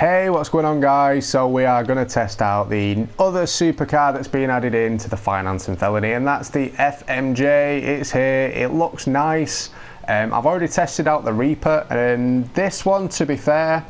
Hey, what's going on guys? So we are going to test out the other supercar that's been added into the Finance and Felony and that's the FMJ. It's here, it looks nice. Um, I've already tested out the Reaper and this one, to be fair,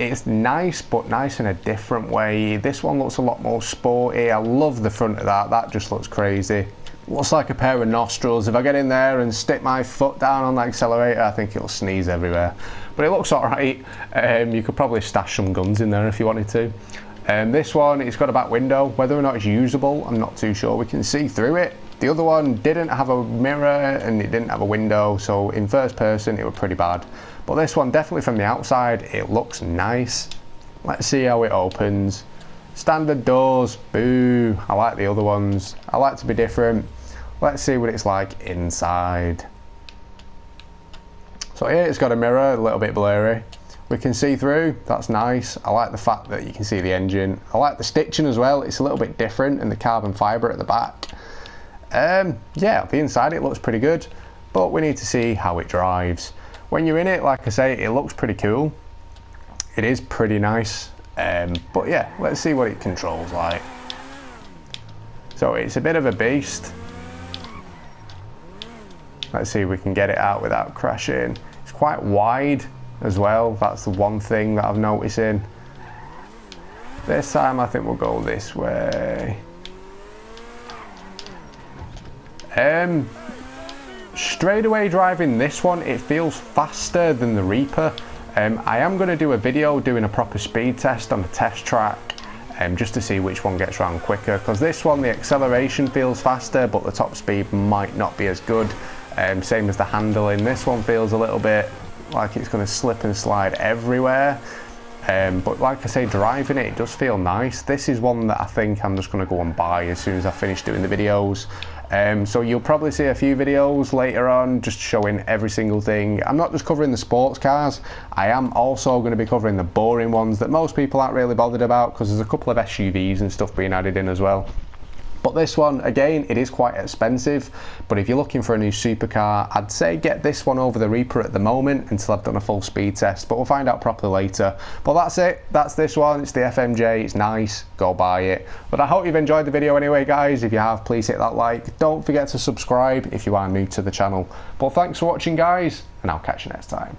it's nice but nice in a different way. This one looks a lot more sporty. I love the front of that, that just looks crazy. Looks like a pair of nostrils. If I get in there and stick my foot down on the accelerator, I think it'll sneeze everywhere. But it looks alright. Um, you could probably stash some guns in there if you wanted to. Um, this one, it's got a back window. Whether or not it's usable, I'm not too sure. We can see through it. The other one didn't have a mirror and it didn't have a window, so in first person it was pretty bad. But this one, definitely from the outside, it looks nice. Let's see how it opens. Standard doors, boo. I like the other ones. I like to be different. Let's see what it's like inside. So here it's got a mirror, a little bit blurry. We can see through, that's nice. I like the fact that you can see the engine. I like the stitching as well, it's a little bit different and the carbon fibre at the back. Um, yeah, the inside it looks pretty good, but we need to see how it drives. When you're in it, like I say, it looks pretty cool. It is pretty nice, um, but yeah, let's see what it controls like. So it's a bit of a beast. Let's see if we can get it out without crashing. It's quite wide as well. That's the one thing that I've noticed in. This time I think we'll go this way. Um, straight away driving this one, it feels faster than the Reaper. Um, I am going to do a video doing a proper speed test on the test track um, just to see which one gets around quicker because this one the acceleration feels faster but the top speed might not be as good um, same as the handling. This one feels a little bit like it's going to slip and slide everywhere. Um, but like I say, driving it, it does feel nice. This is one that I think I'm just going to go and buy as soon as I finish doing the videos. Um, so you'll probably see a few videos later on just showing every single thing. I'm not just covering the sports cars, I am also going to be covering the boring ones that most people aren't really bothered about because there's a couple of SUVs and stuff being added in as well. But this one, again, it is quite expensive. But if you're looking for a new supercar, I'd say get this one over the Reaper at the moment until I've done a full speed test. But we'll find out properly later. But that's it. That's this one. It's the FMJ. It's nice. Go buy it. But I hope you've enjoyed the video anyway, guys. If you have, please hit that like. Don't forget to subscribe if you are new to the channel. But thanks for watching, guys, and I'll catch you next time.